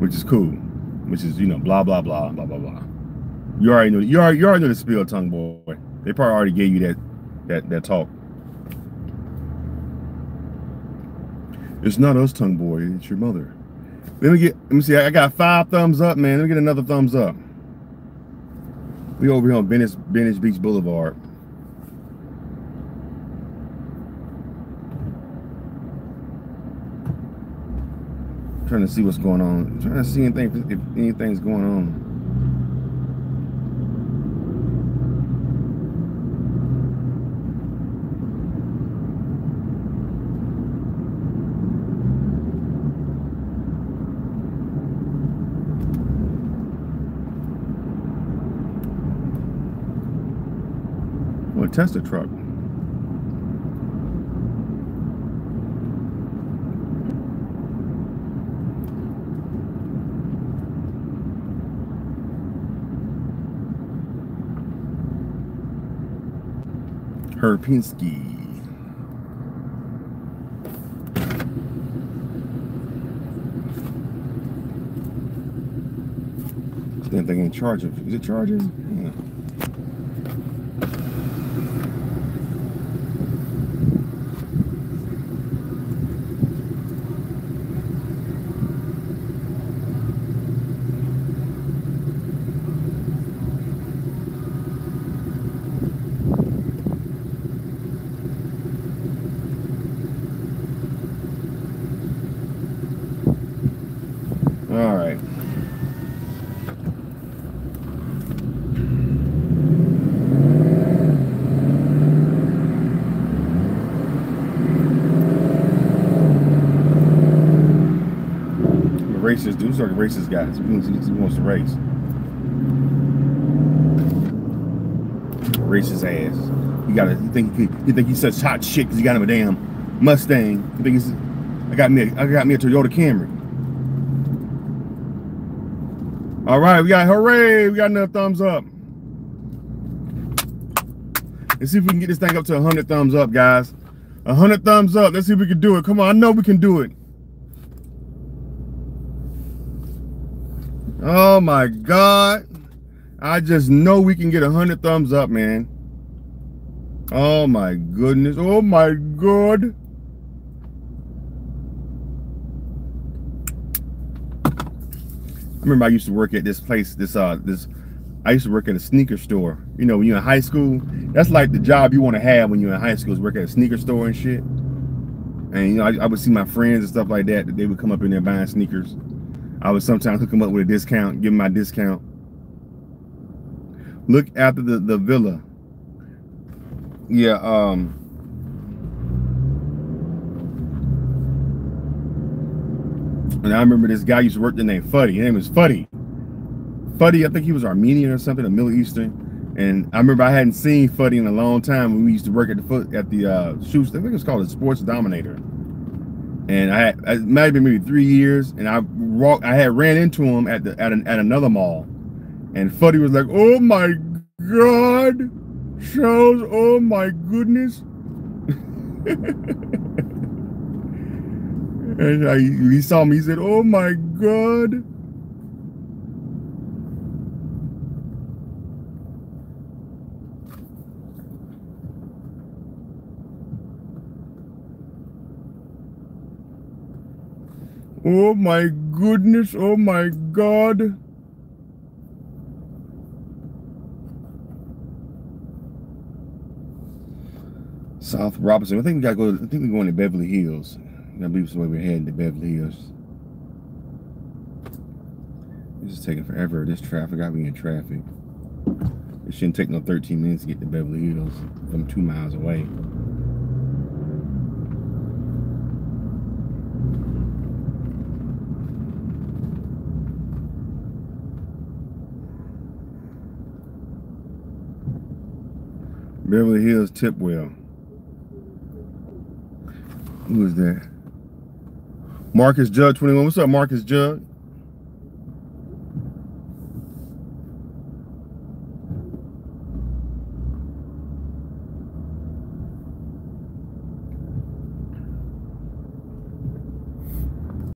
which is cool, which is you know blah blah blah blah blah blah. You already know you already you already know the spiel, tongue boy. They probably already gave you that that that talk. It's not us, tongue boy. It's your mother. Let me get. Let me see. I got five thumbs up, man. Let me get another thumbs up. We over here on Venice Venice Beach Boulevard. Trying to see what's going on. trying to see anything if anything's going on. Well, Tesla truck. Herpinski. Damn thing in charge of. Is it charging? Yeah. racist dudes He's like a racist guys. He wants, to race. Racist ass. You got a. You think he think he's such hot shit because he got him a damn Mustang. You think he's? I got me. A, I got me a Toyota Camry. All right, we got hooray! We got another thumbs up. Let's see if we can get this thing up to 100 thumbs up, guys. 100 thumbs up. Let's see if we can do it. Come on, I know we can do it. Oh my God. I just know we can get a hundred thumbs up, man. Oh my goodness. Oh my God. I remember I used to work at this place, this uh this I used to work at a sneaker store. You know, when you're in high school, that's like the job you want to have when you're in high school is work at a sneaker store and shit. And you know, I, I would see my friends and stuff like that, that they would come up in there buying sneakers. I would sometimes hook them up with a discount, give them my discount. Look after the, the villa. Yeah, um, and I remember this guy used to work the name Fuddy. His name was Fuddy. Fuddy, I think he was Armenian or something, a Middle Eastern. And I remember I hadn't seen Fuddy in a long time when we used to work at the foot at the uh shoes. I think it was called a Sports Dominator and I had it might have been maybe three years, and I walked. I had ran into him at the at, an, at another mall, and Fuddy was like, "Oh my god, Charles! Oh my goodness!" and I, he saw me. He said, "Oh my god." Oh my goodness, oh my God. South Robinson. I think we gotta go. I think we're going to Beverly Hills. I believe it's the way we're heading to Beverly Hills. This is taking forever. This traffic. I be in traffic. It shouldn't take no 13 minutes to get to Beverly Hills from two miles away. Beverly Hills Tipwell. Who is that? Marcus Judd 21. What's up, Marcus Judd?